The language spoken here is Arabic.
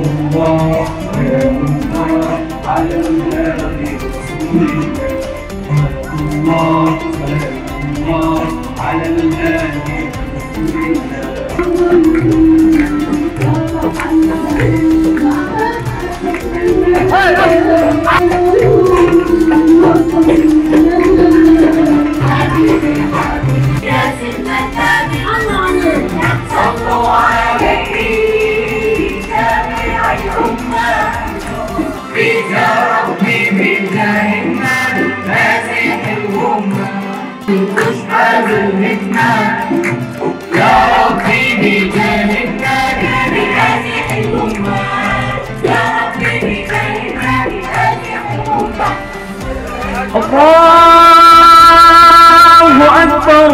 الله الله على الله على النبي رسولنا الهمة يا ربي الأمة يا ربي الأمة الله أكبر